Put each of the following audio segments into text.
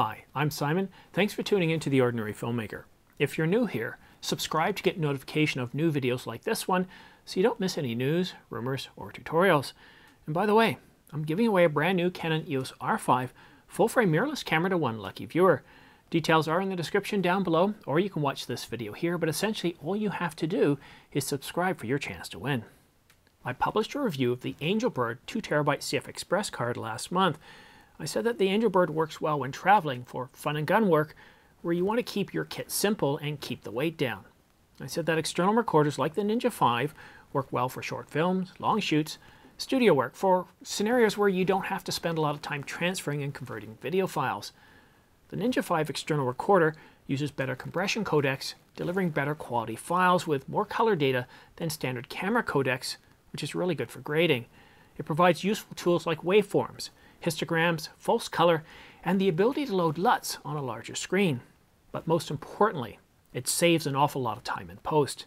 Hi, I'm Simon. Thanks for tuning in to The Ordinary Filmmaker. If you're new here, subscribe to get notification of new videos like this one so you don't miss any news, rumors, or tutorials. And by the way, I'm giving away a brand new Canon EOS R5 full-frame mirrorless camera to one lucky viewer. Details are in the description down below, or you can watch this video here, but essentially all you have to do is subscribe for your chance to win. I published a review of the Angelbird 2TB CF Express card last month, I said that the Angelbird works well when traveling for fun and gun work, where you want to keep your kit simple and keep the weight down. I said that external recorders like the Ninja 5 work well for short films, long shoots, studio work, for scenarios where you don't have to spend a lot of time transferring and converting video files. The Ninja 5 external recorder uses better compression codecs, delivering better quality files with more color data than standard camera codecs, which is really good for grading. It provides useful tools like waveforms, histograms, false color, and the ability to load LUTs on a larger screen. But most importantly, it saves an awful lot of time in post.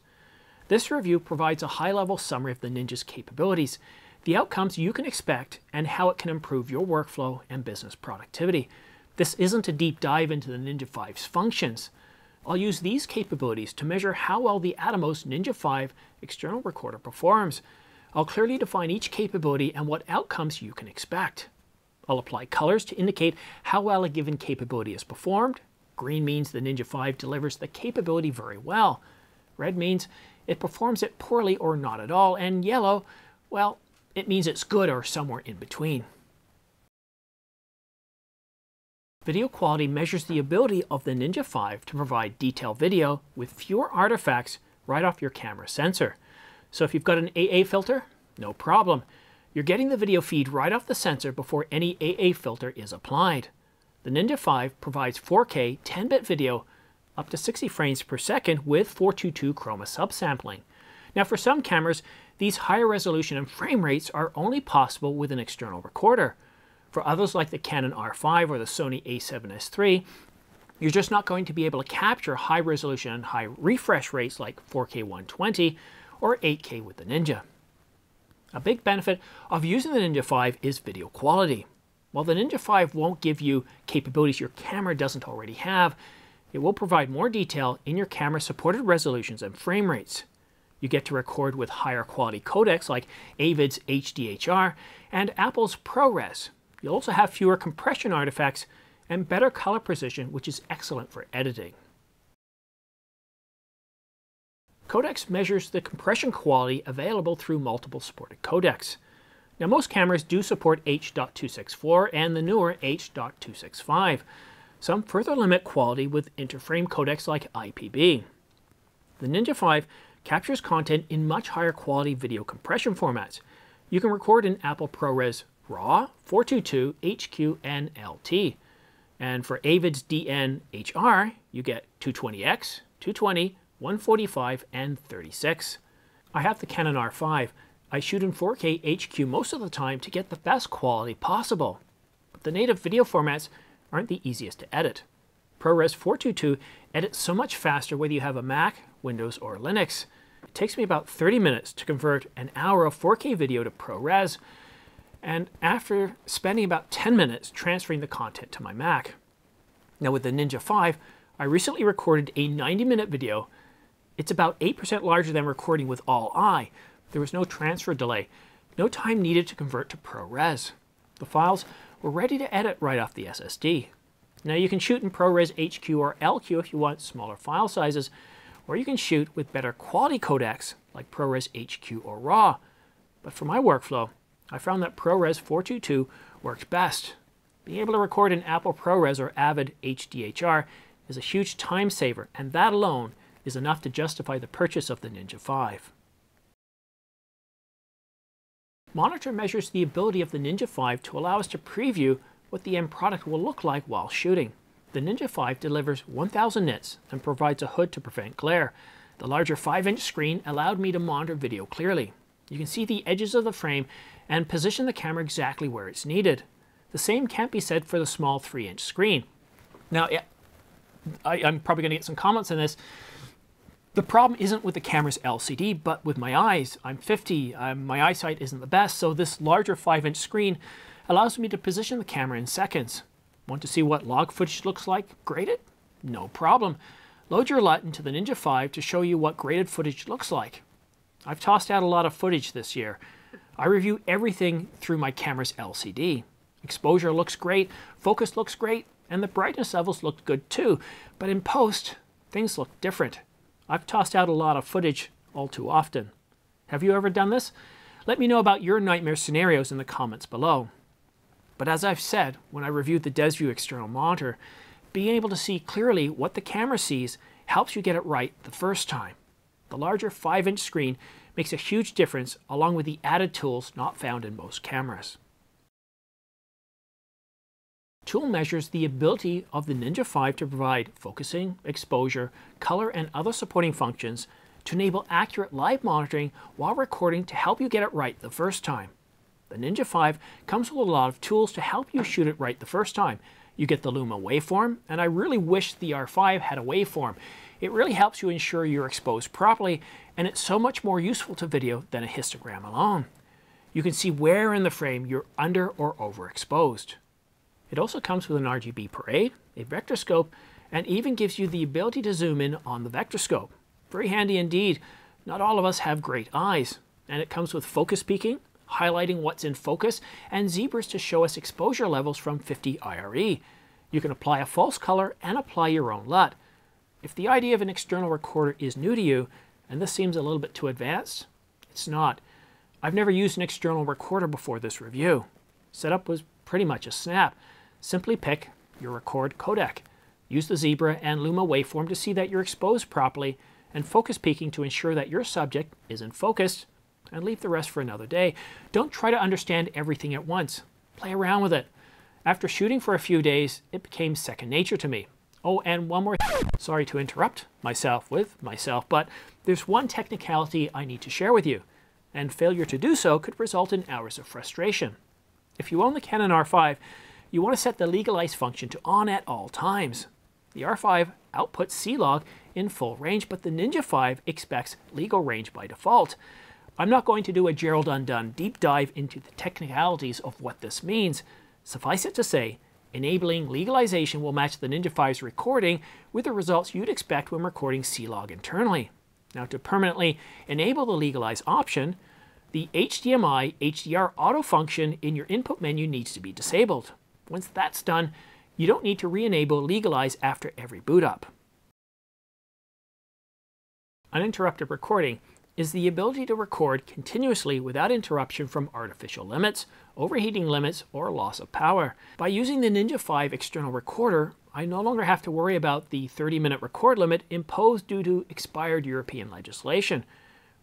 This review provides a high-level summary of the Ninja's capabilities, the outcomes you can expect, and how it can improve your workflow and business productivity. This isn't a deep dive into the Ninja 5's functions. I'll use these capabilities to measure how well the Atomos Ninja 5 external recorder performs. I'll clearly define each capability and what outcomes you can expect. I'll apply colors to indicate how well a given capability is performed. Green means the Ninja 5 delivers the capability very well. Red means it performs it poorly or not at all. And yellow, well, it means it's good or somewhere in between. Video quality measures the ability of the Ninja 5 to provide detailed video with fewer artifacts right off your camera sensor. So if you've got an AA filter, no problem. You're getting the video feed right off the sensor before any AA filter is applied. The Ninja 5 provides 4K 10-bit video up to 60 frames per second with 422 chroma subsampling. Now for some cameras, these higher resolution and frame rates are only possible with an external recorder. For others like the Canon R5 or the Sony a7S III, you're just not going to be able to capture high resolution and high refresh rates like 4K 120 or 8K with the Ninja. A big benefit of using the Ninja 5 is video quality. While the Ninja 5 won't give you capabilities your camera doesn't already have, it will provide more detail in your camera supported resolutions and frame rates. You get to record with higher quality codecs like Avid's DNxHR and Apple's ProRes. You'll also have fewer compression artifacts and better color precision, which is excellent for editing. Codecs measures the compression quality available through multiple supported codecs. Now most cameras do support H.264 and the newer H.265. Some further limit quality with interframe codecs like IPB. The Ninja 5 captures content in much higher quality video compression formats. You can record in Apple ProRes RAW, 422, HQ, and LT. And for Avid's DNxHR, you get 220x, 220, 145, and 36. I have the Canon R5. I shoot in 4K HQ most of the time to get the best quality possible. But the native video formats aren't the easiest to edit. ProRes 422 edits so much faster whether you have a Mac, Windows, or Linux. It takes me about 30 minutes to convert an hour of 4K video to ProRes, and after spending about 10 minutes transferring the content to my Mac. Now with the Ninja 5, I recently recorded a 90 minute video it's about 8% larger than recording with all I. There was no transfer delay, no time needed to convert to ProRes. The files were ready to edit right off the SSD. Now you can shoot in ProRes HQ or LQ if you want smaller file sizes, or you can shoot with better quality codecs like ProRes HQ or RAW. But for my workflow, I found that ProRes 422 worked best. Being able to record in Apple ProRes or Avid DNxHR is a huge time saver, and that alone is enough to justify the purchase of the Ninja 5. Monitor measures the ability of the Ninja 5 to allow us to preview what the end product will look like while shooting. The Ninja 5 delivers 1000 nits and provides a hood to prevent glare. The larger 5-inch screen allowed me to monitor video clearly. You can see the edges of the frame and position the camera exactly where it's needed. The same can't be said for the small 3-inch screen. Now, I, am probably going to get some comments on this. The problem isn't with the camera's LCD, but with my eyes. I'm 50, um, my eyesight isn't the best, so this larger 5-inch screen allows me to position the camera in seconds. Want to see what log footage looks like graded? No problem. Load your LUT into the Ninja 5 to show you what graded footage looks like. I've tossed out a lot of footage this year. I review everything through my camera's LCD. Exposure looks great, focus looks great, and the brightness levels looked good too. But in post, things look different. I've tossed out a lot of footage all too often. Have you ever done this? Let me know about your nightmare scenarios in the comments below. But as I've said when I reviewed the DesView external monitor, being able to see clearly what the camera sees helps you get it right the first time. The larger 5-inch screen makes a huge difference along with the added tools not found in most cameras. Tool measures the ability of the Ninja 5 to provide focusing, exposure, color, and other supporting functions to enable accurate live monitoring while recording to help you get it right the first time. The Ninja 5 comes with a lot of tools to help you shoot it right the first time. You get the Luma waveform, and I really wish the R5 had a waveform. It really helps you ensure you're exposed properly, and it's so much more useful to video than a histogram alone. You can see where in the frame you're under or overexposed. It also comes with an RGB parade, a vector scope, and even gives you the ability to zoom in on the vector scope. Very handy indeed. Not all of us have great eyes. And it comes with focus peaking, highlighting what's in focus, and zebras to show us exposure levels from 50 IRE. You can apply a false color and apply your own LUT. If the idea of an external recorder is new to you, and this seems a little bit too advanced, it's not. I've never used an external recorder before this review. Setup was pretty much a snap. Simply pick your record codec. Use the Zebra and Luma waveform to see that you're exposed properly and focus peaking to ensure that your subject is in focus and leave the rest for another day. Don't try to understand everything at once. Play around with it. After shooting for a few days, it became second nature to me. Oh, and one more Sorry to interrupt myself with myself, but there's one technicality I need to share with you, and failure to do so could result in hours of frustration. If you own the Canon R5, you want to set the legalize function to on at all times. The R5 outputs C-Log in full range, but the Ninja 5 expects legal range by default. I'm not going to do a Gerald Undone deep dive into the technicalities of what this means. Suffice it to say, enabling legalization will match the Ninja 5's recording with the results you'd expect when recording C-Log internally. Now to permanently enable the legalize option, the HDMI HDR auto function in your input menu needs to be disabled. Once that's done, you don't need to re-enable Legalize after every boot up. Uninterrupted recording is the ability to record continuously without interruption from artificial limits, overheating limits, or loss of power. By using the Ninja 5 external recorder, I no longer have to worry about the 30-minute record limit imposed due to expired European legislation.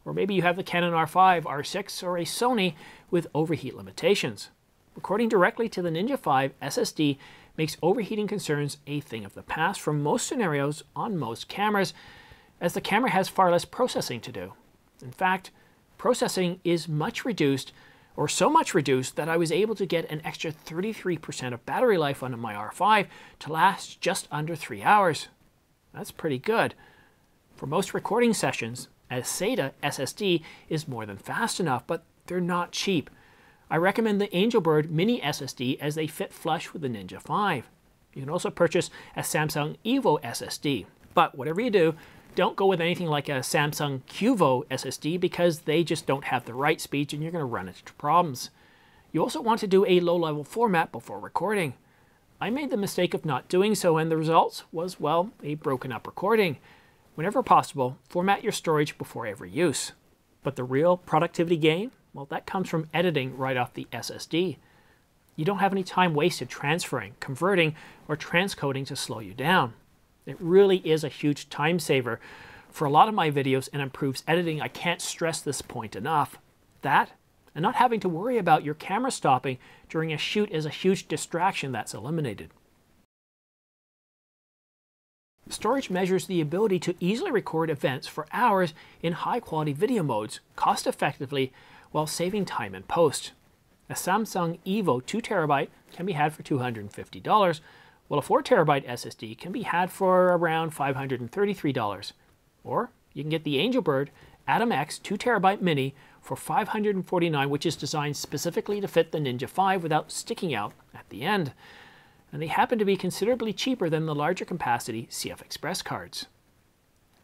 Or maybe you have the Canon R5, R6, or a Sony with overheat limitations. Recording directly to the Ninja 5 SSD makes overheating concerns a thing of the past for most scenarios on most cameras, as the camera has far less processing to do. In fact, processing is much reduced, or so much reduced that I was able to get an extra 33% of battery life on my R5 to last just under 3 hours. That's pretty good. For most recording sessions, a SATA SSD is more than fast enough, but they're not cheap. I recommend the Angelbird Mini SSD as they fit flush with the Ninja 5. You can also purchase a Samsung Evo SSD. But whatever you do, don't go with anything like a Samsung QVO SSD because they just don't have the right speeds and you're going to run into problems. You also want to do a low-level format before recording. I made the mistake of not doing so and the result was, well, a broken up recording. Whenever possible, format your storage before every use. But the real productivity gain well, that comes from editing right off the SSD. You don't have any time wasted transferring, converting, or transcoding to slow you down. It really is a huge time saver for a lot of my videos and improves editing. I can't stress this point enough. That, and not having to worry about your camera stopping during a shoot is a huge distraction that's eliminated. Storage measures the ability to easily record events for hours in high quality video modes cost effectively while saving time in post. A Samsung Evo 2TB can be had for $250, while a 4TB SSD can be had for around $533. Or you can get the Angelbird AtomX 2TB Mini for $549, which is designed specifically to fit the Ninja 5 without sticking out at the end. and they happen to be considerably cheaper than the larger capacity CF Express cards.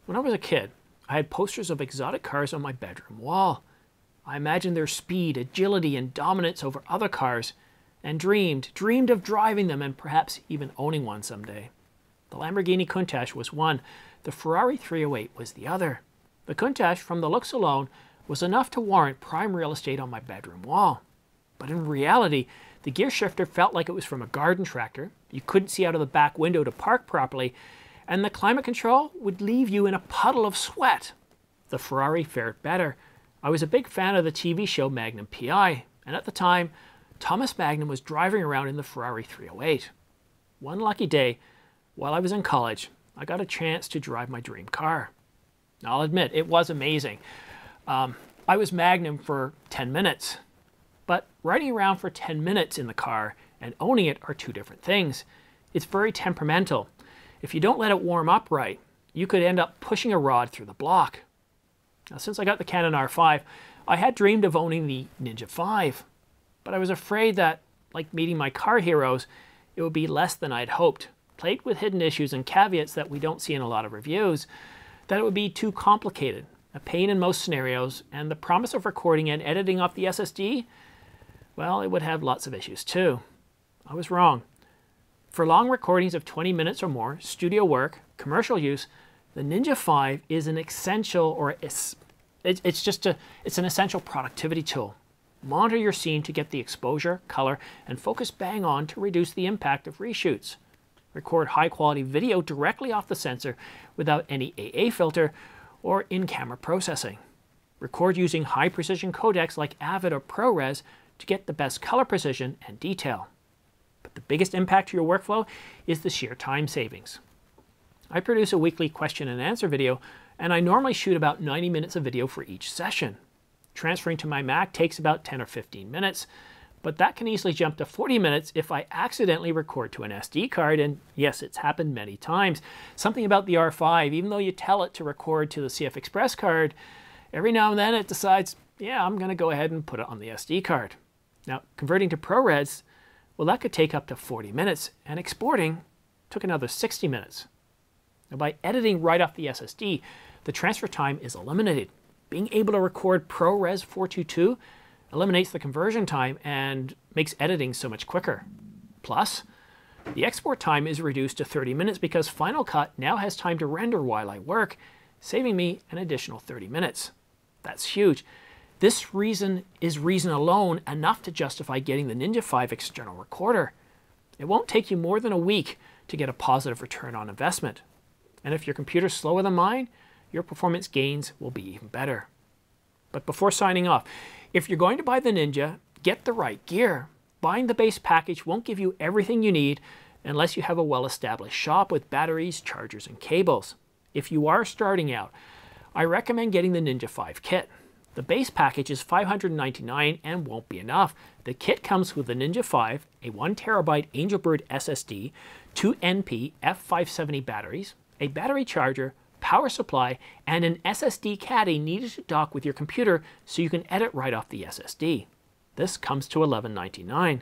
When I was a kid, I had posters of exotic cars on my bedroom wall. I imagined their speed, agility, and dominance over other cars, and dreamed, dreamed of driving them and perhaps even owning one someday. The Lamborghini Countach was one, the Ferrari 308 was the other. The Countach, from the looks alone, was enough to warrant prime real estate on my bedroom wall. But in reality, the gear shifter felt like it was from a garden tractor, you couldn't see out of the back window to park properly, and the climate control would leave you in a puddle of sweat. The Ferrari fared better. I was a big fan of the TV show Magnum PI, and at the time, Thomas Magnum was driving around in the Ferrari 308. One lucky day, while I was in college, I got a chance to drive my dream car. I'll admit, it was amazing. Um, I was Magnum for 10 minutes, but riding around for 10 minutes in the car and owning it are two different things. It's very temperamental. If you don't let it warm up right, you could end up pushing a rod through the block. Now, since I got the Canon R5, I had dreamed of owning the Ninja 5, but I was afraid that, like meeting my car heroes, it would be less than I'd hoped, plagued with hidden issues and caveats that we don't see in a lot of reviews, that it would be too complicated, a pain in most scenarios, and the promise of recording and editing off the SSD, well, it would have lots of issues too. I was wrong. For long recordings of 20 minutes or more, studio work, commercial use, the Ninja 5 is an essential or it's, it's just a, it's an essential productivity tool. Monitor your scene to get the exposure, color, and focus bang on to reduce the impact of reshoots. Record high quality video directly off the sensor without any AA filter or in-camera processing. Record using high precision codecs like Avid or ProRes to get the best color precision and detail. But the biggest impact to your workflow is the sheer time savings. I produce a weekly question and answer video, and I normally shoot about 90 minutes of video for each session. Transferring to my Mac takes about 10 or 15 minutes, but that can easily jump to 40 minutes if I accidentally record to an SD card, and yes, it's happened many times. Something about the R5, even though you tell it to record to the CF Express card, every now and then it decides, yeah, I'm going to go ahead and put it on the SD card. Now, converting to ProRes, well, that could take up to 40 minutes, and exporting took another 60 minutes. Now, by editing right off the SSD, the transfer time is eliminated. Being able to record ProRes 422 eliminates the conversion time and makes editing so much quicker. Plus, the export time is reduced to 30 minutes because Final Cut now has time to render while I work, saving me an additional 30 minutes. That's huge. This reason is reason alone enough to justify getting the Ninja 5 external recorder. It won't take you more than a week to get a positive return on investment. And if your computer's slower than mine, your performance gains will be even better. But before signing off, if you're going to buy the Ninja, get the right gear. Buying the base package won't give you everything you need unless you have a well-established shop with batteries, chargers, and cables. If you are starting out, I recommend getting the Ninja 5 kit. The base package is 599 and won't be enough. The kit comes with the Ninja 5, a 1TB Angelbird SSD, two NP F570 batteries, a battery charger, power supply, and an SSD caddy needed to dock with your computer so you can edit right off the SSD. This comes to $11.99.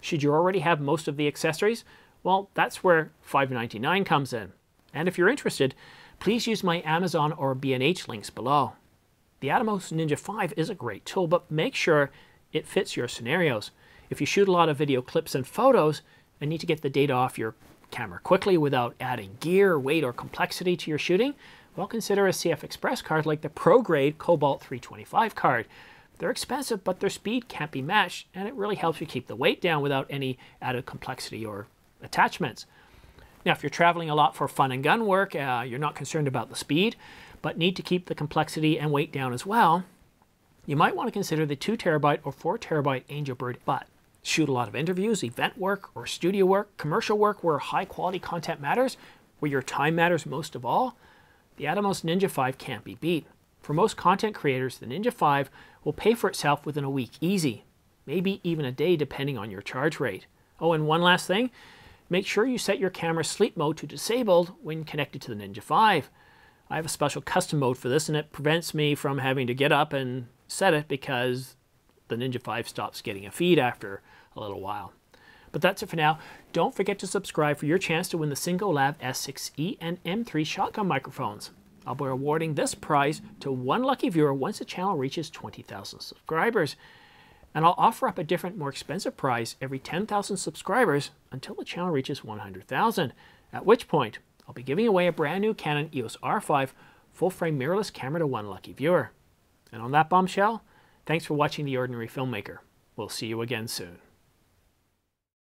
Should you already have most of the accessories? Well, that's where $5.99 comes in. And if you're interested, please use my Amazon or B&H links below. The Atomos Ninja 5 is a great tool, but make sure it fits your scenarios. If you shoot a lot of video clips and photos and need to get the data off your camera quickly without adding gear, weight, or complexity to your shooting, well, consider a CF Express card like the ProGrade Cobalt 325 card. They're expensive, but their speed can't be matched, and it really helps you keep the weight down without any added complexity or attachments. Now, if you're traveling a lot for fun and gun work, uh, you're not concerned about the speed, but need to keep the complexity and weight down as well, you might want to consider the 2 terabyte or 4 terabyte Angelbird but shoot a lot of interviews, event work, or studio work, commercial work where high quality content matters, where your time matters most of all, the Atomos Ninja 5 can't be beat. For most content creators, the Ninja 5 will pay for itself within a week easy, maybe even a day depending on your charge rate. Oh, and one last thing, make sure you set your camera sleep mode to disabled when connected to the Ninja 5. I have a special custom mode for this and it prevents me from having to get up and set it because the Ninja 5 stops getting a feed after a little while. But that's it for now. Don't forget to subscribe for your chance to win the Synco S6E and M3 shotgun microphones. I'll be awarding this prize to one lucky viewer once the channel reaches 20,000 subscribers. And I'll offer up a different, more expensive prize every 10,000 subscribers until the channel reaches 100,000, at which point I'll be giving away a brand new Canon EOS R5 full-frame mirrorless camera to one lucky viewer. And on that bombshell, thanks for watching The Ordinary Filmmaker. We'll see you again soon.